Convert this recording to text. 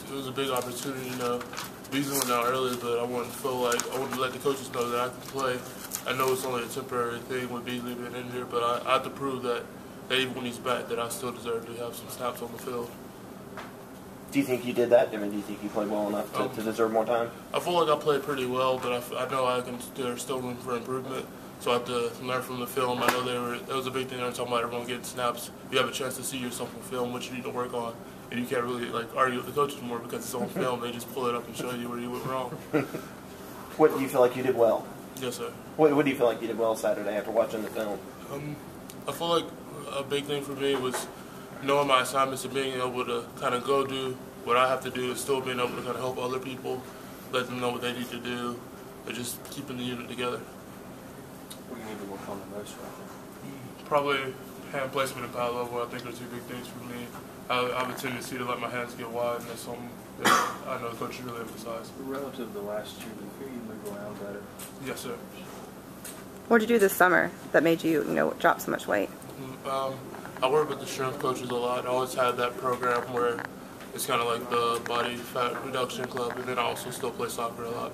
it was a big opportunity. You know, Beasley went out early, but I wanted to feel like I wanted to let the coaches know that I can play. I know it's only a temporary thing with Beasley being injured, but I, I have to prove that, that even when he's back, that I still deserve to have some snaps on the field. Do you think you did that? I mean, do you think you played well enough to, Um, to deserve more time? I feel like I played pretty well, but I know I can. There's still room for improvement. So I have to learn from the film. I know they were. That was a big thing. They were talking about everyone getting snaps. You have a chance to see yourself on film, which you need to work on, and you can't really like argue with the coaches more because it's on film. They just pull it up and show you where you went wrong. What do you feel like you did well? yes, sir. What, what do you feel like you did well Saturday after watching the film? Um, I feel like a big thing for me was knowing my assignments and being able to kind of go do what I have to do, and still being able to kind of help other people, let them know what they need to do, and just keeping the unit together. What do you need to work on the most right now? Probably hand placement and power level. I think are two big things for me. I, I have a tendency to let my hands get wide, and that's something that I know the coach really emphasize. Relative to last year, do you feel you move around better? Yes, sir. What did you do this summer that made you, you know, drop so much weight? Um, I work with the strength coaches a lot. I always had that program where it's kind of like the body fat reduction club, and then I also still play soccer a lot.